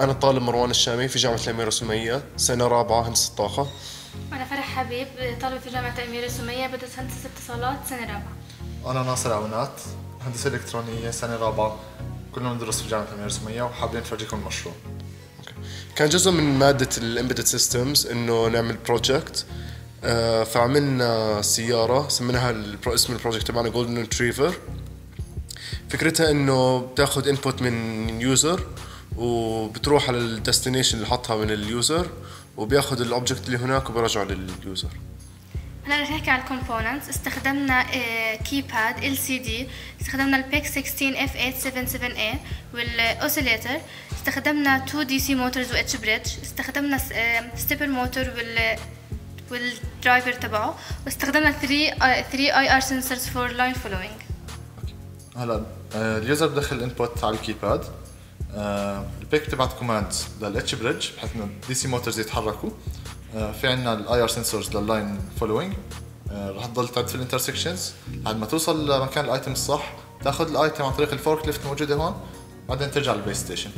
أنا الطالب مروان الشامي في جامعة الأميرة سمية سنة رابعة هندسة طاقة. أنا فرح حبيب طالب في جامعة الأميرة سمية بدرس هندسة اتصالات سنة رابعة. أنا ناصر عونات هندسة إلكترونية سنة رابعة. كلنا بندرس في جامعة الأميرة سمية وحابين نفرجيكم المشروع. كان جزء من مادة ال embedded systems إنه نعمل project فعملنا سيارة سميناها اسم ال project تبعنا Golden Retriever فكرتها إنه بتاخذ input من user وبتروح على ال destination اللي حطها من ال user وبياخذ ال object اللي هناك وبرجعه لل user. هلا رح نحكي عن ال components. استخدمنا keypad LCD استخدمنا ال PIC 16 F 877A وال oscillator. استخدمنا 2 DC motors و H bridge استخدمنا stepper motor وال وال driver تبعه. واستخدمنا 3 3 IR sensors for line following هلا آه، ال user بدخل ال input على ال keypad آه، ال PIC تبعت command لل H bridge بحيث إنه ال DC motors يتحركوا. آه، في عندنا ال IR sensors لل line following رح تضل تعد في ال intersections لحد ما توصل لمكان ال item الصح تاخذ ال item عن طريق ال forklift الموجوده هون بعدين ترجع لل PlayStation